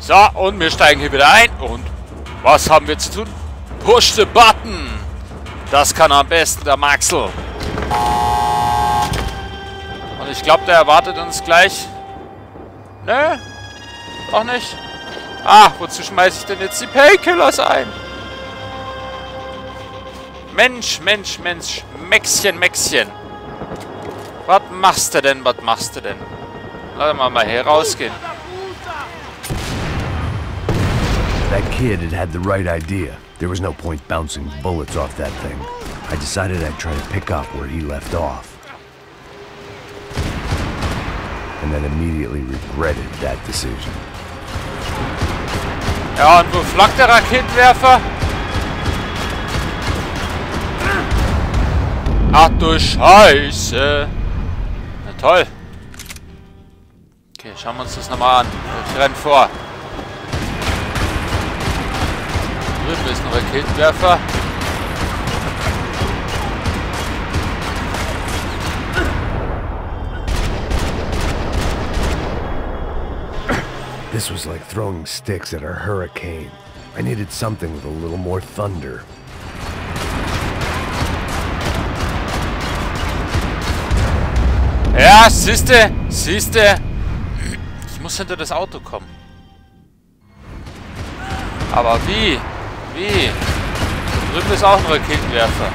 So, und wir steigen hier wieder ein. Und was haben wir zu tun? Push the button. Das kann am besten der Maxel. Und ich glaube, der erwartet uns gleich. Nö. Auch nicht. Ah, wozu schmeiße ich denn jetzt die Painkillers ein? Mensch, Mensch, Mensch. Mäxchen, Mäxchen. Was machst du denn? Was machst du denn? Lass mal mal hier rausgehen. That kid had had the right idea. There was no point bouncing bullets off that thing. I decided I'd try to pick up where he left off. And then immediately regretted that decision. Ja, und wo flackt der Raketenwerfer? Ach du Scheiße. Na toll. Okay, schauen wir uns das nochmal an. Ich renn vor. Ist ein Raketenwerfer. This was like throwing sticks at a hurricane. I needed something with a little more thunder. Ja, siehste, siehste. Ich muss hinter das Auto kommen. Aber wie? Wie? Da drüben ist auch ein Raketenwerfer.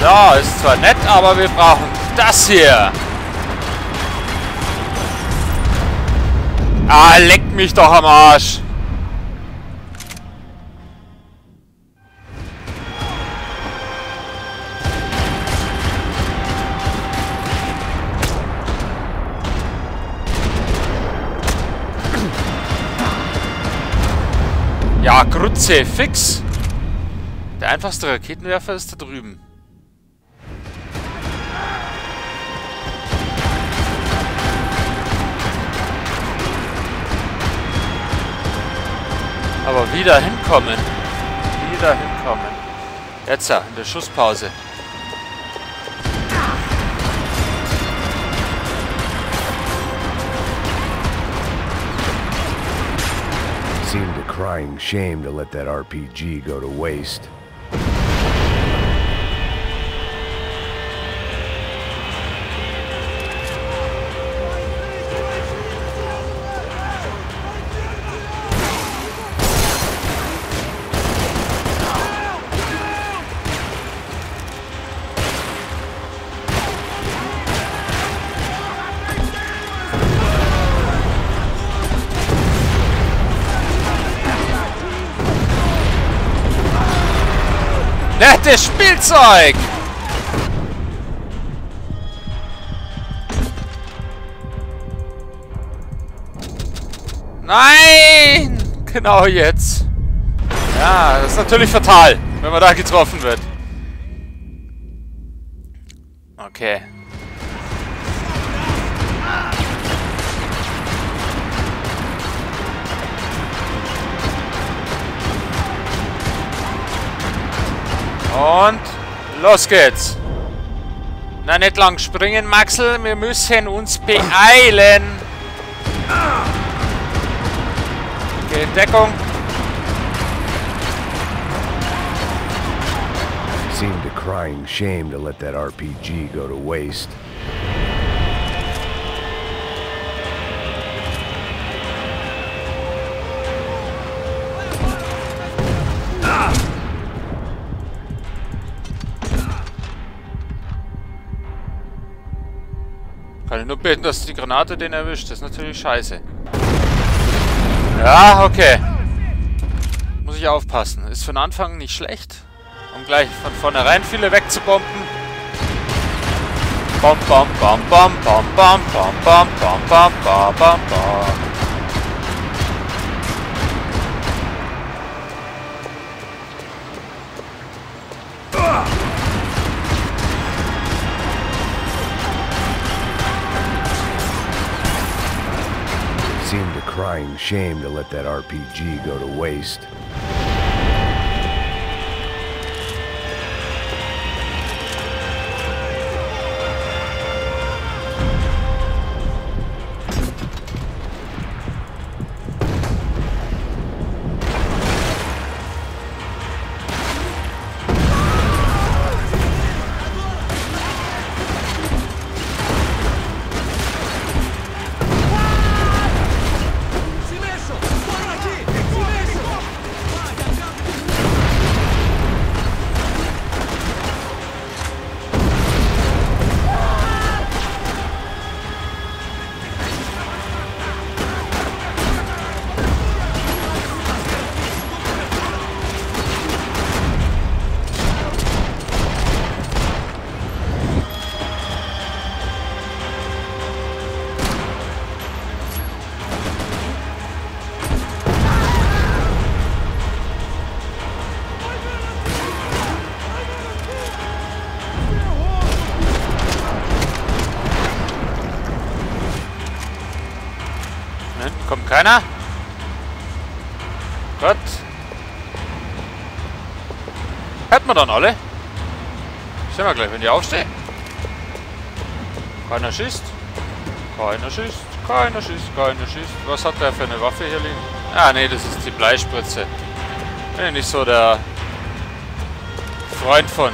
So, ist zwar nett, aber wir brauchen das hier. Ah, leck mich doch am Arsch. Ja, Grütze, fix. Der einfachste Raketenwerfer ist da drüben. Aber wieder hinkommen. Wieder hinkommen. Jetzt in der Schusspause. Crying shame to let that RPG go to waste. Nettes Spielzeug! Nein! Genau jetzt. Ja, das ist natürlich fatal, wenn man da getroffen wird. Okay. Und los geht's. Na, nicht lang springen, Maxel. Wir müssen uns beeilen. Okay, Deckung. Seemed a crying shame to let that RPG go to waste. Nur beten, dass die Granate den erwischt. Das ist natürlich scheiße. Ja, okay. Muss ich aufpassen. Ist den Anfang nicht schlecht. Um gleich von vornherein viele wegzubomben. Bom, bom, bom, bom, bom, bom, bom, bom, bom, bom, bom, bom, bom. Crying Shame to let that RPG go to waste. Keiner? Gott. Hätten wir dann alle? Sehen wir gleich, wenn die aufstehen. Keiner schießt. Keiner schießt. Keiner schießt. Keiner schießt. Was hat der für eine Waffe hier liegen? Ah, nee, das ist die Bleispritze. Bin ja nicht so der Freund von.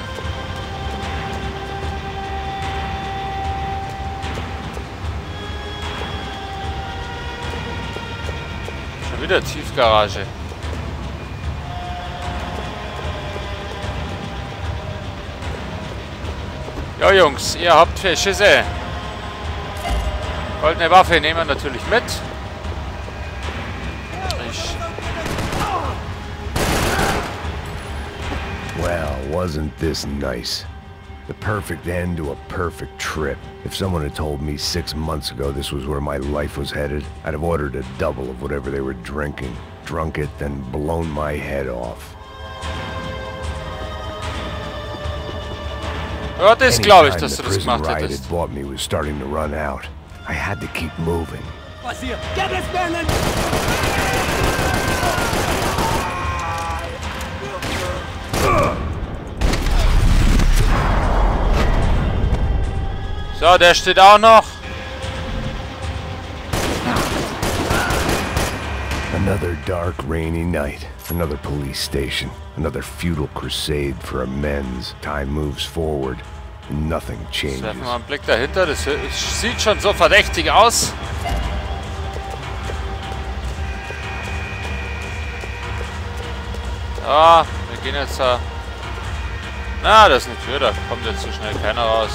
Wieder Tiefgarage. Ja, Jungs, ihr habt viel Schüsse. Goldene Waffe nehmen wir natürlich mit. Ich, Well, wasn't this nice? The perfect end to a perfect trip. If someone had told me six months ago this was where my life was headed, I'd have ordered a double of whatever they were drinking, drunk it, then blown my head off. ja, das Any glaube ich, dass the du das prison gemacht riot hättest. had bought me was starting to run out. I had to keep moving. So, der steht auch noch. Another dark, rainy night. Another police station. Another futile crusade for amends. Time moves forward. and Nothing changes. Werfen wir mal einen Blick dahinter. Das sieht schon so verdächtig aus. Ah, wir gehen jetzt da. Na, das ist eine Tür, da kommt jetzt so schnell keiner raus.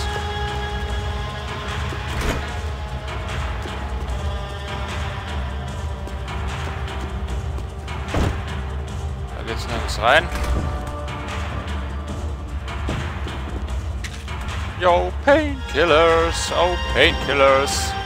Geht's rein. Yo, painkillers, oh, painkillers.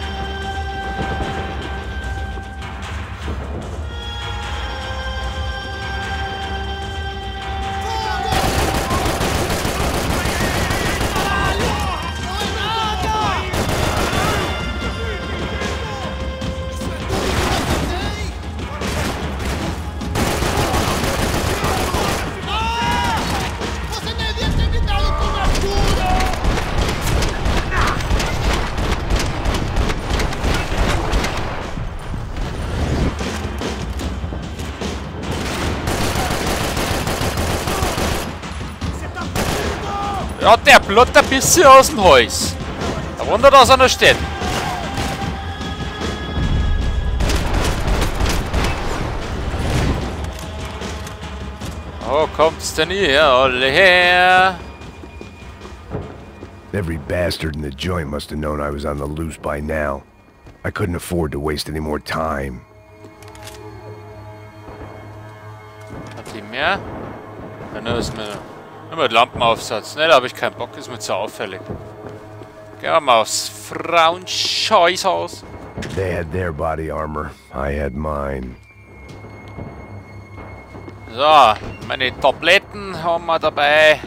Ja, der blutet ein bisschen aus dem Hals. Da wundert, dass er noch steht. Oh, kommt's denn hier alle her? Every bastard in the joint must have known I was on the loose by now. I couldn't afford to waste any more time. Hat die mehr? Ja, ne, ist mir mit Lampenaufsatz. Ne, da habe ich keinen Bock, ist mir zu auffällig. Gehen wir mal aufs Frauenscheißhaus. They had their body armor. I had mine. So, meine Tabletten haben wir dabei.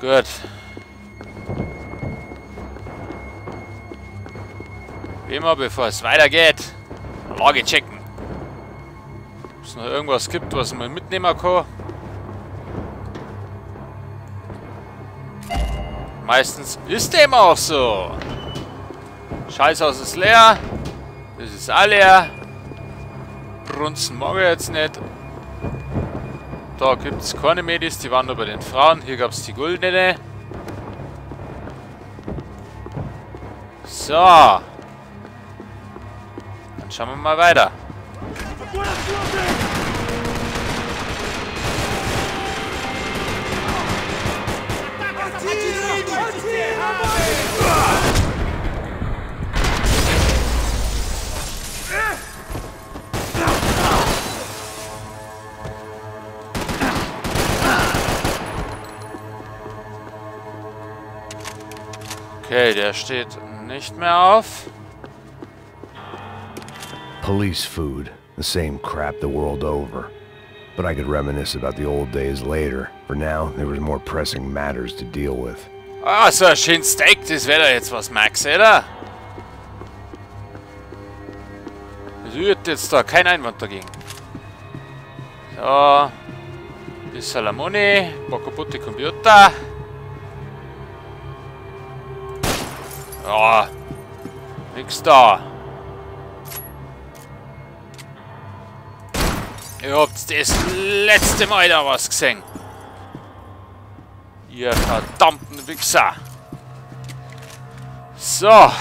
Gut. Wie immer, bevor es weitergeht. Lage checken. Ob es noch irgendwas gibt, was man mitnehmen kann. Meistens ist dem auch so. Scheißhaus ist leer. Das ist auch leer. Brunzen mag ich jetzt nicht. Da gibt es keine Medis, die waren nur bei den Frauen. Hier gab es die goldene. So. Dann schauen wir mal weiter. Okay, der steht nicht mehr auf. Police food. The same crap the world over. But I could reminisce about the old days later. For now, there was more pressing matters to deal with. Ah, so ein schönes Steak, das wäre doch jetzt was, Max, oder? Das wird jetzt da kein Einwand dagegen. So. Die Salamoni, paar kaputte Computer. Ja. Nix da. Ihr habt das letzte Mal da was gesehen. Ihr verdammten Wichser. So.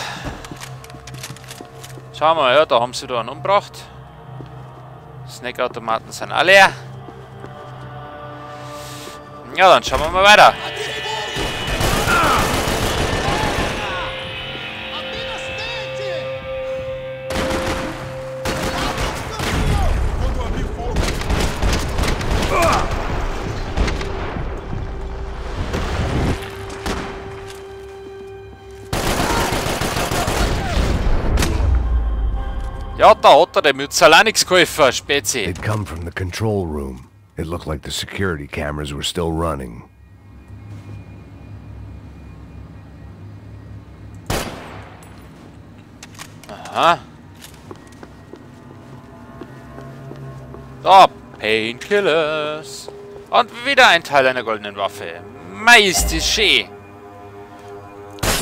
Schauen wir, ja, da haben sie da einen umgebracht. Snackautomaten sind alle. Ja, dann schauen wir mal weiter. Ja, da hat er nichts geholfen, Spezi. They'd come from the control room. It looked like the security cameras were still running. Aha. Da, Painkillers. Und wieder ein Teil einer goldenen Waffe. Meister schön.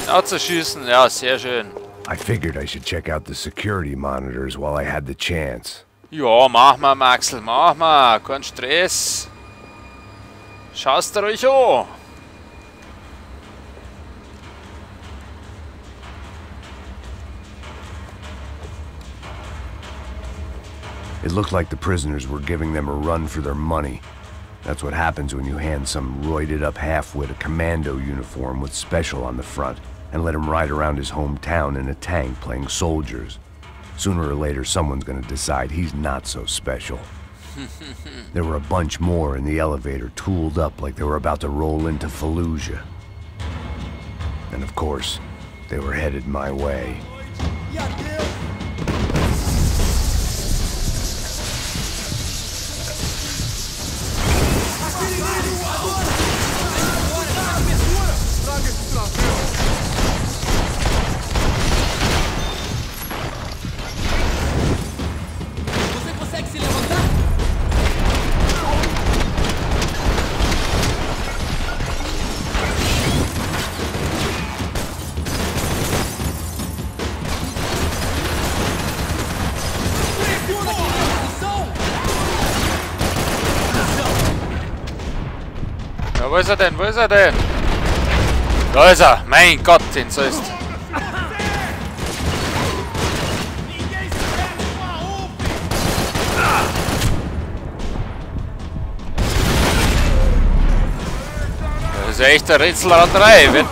Genau zu schießen, ja, sehr schön. I figured I should check out the security monitors while I had the chance. Ja, mach mal, Maxel, mach mal. Kein Stress. Schaust dir euch an. It looked like the prisoners were giving them a run for their money. That's what happens when you hand some roided up halfwit a commando uniform with special on the front and let him ride around his hometown in a tank playing soldiers. Sooner or later, someone's gonna decide he's not so special. there were a bunch more in the elevator, tooled up like they were about to roll into Fallujah. And of course, they were headed my way. E ist er denn? Wo ist er denn? Da ist er. Mein Gott, den so ist. Das ist echt eine Rätselraterei. Wenn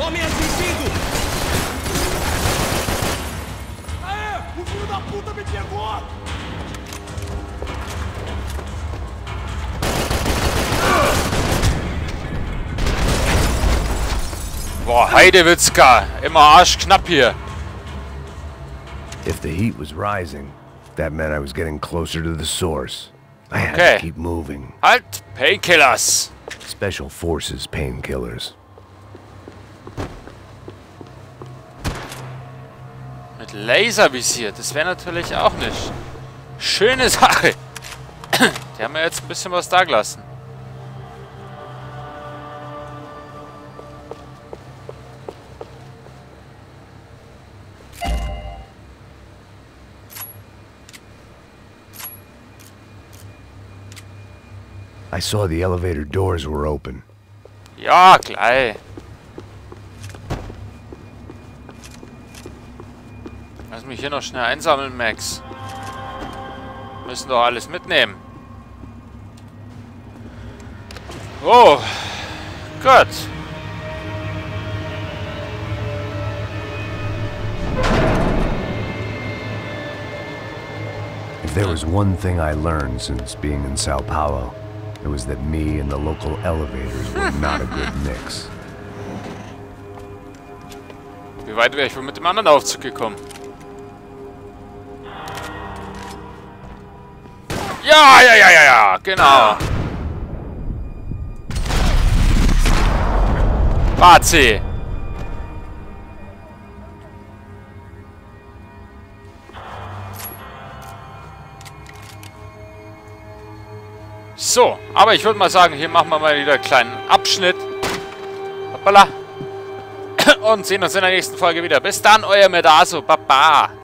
Homem atingido! Aê! O filho da puta me pegou! Boah, Heidewitzka. Immer arschknapp hier. If the heat was rising, That meant I was getting closer to the source. I had Okay. to keep moving. Halt! Painkillers! Special Forces painkillers. Mit Laservisier, das wäre natürlich auch sch- schöne Sache. Die haben ja jetzt ein bisschen was da gelassen. I saw the elevator doors were open. Ja, gleich. Lass mich hier noch schnell einsammeln, Max. Müssen doch alles mitnehmen. Oh. Gut. If there was one thing I learned since being in Sao Paulo, it was that me and the local elevators were not a good mix. Wie weit wäre ich wohl mit dem anderen Aufzug gekommen? Ja, ja, ja, ja, ja, genau. Bazi. So, aber ich würde mal sagen, hier machen wir mal wieder einen kleinen Abschnitt. Hoppala. Und sehen uns in der nächsten Folge wieder. Bis dann, euer Medaso. Baba.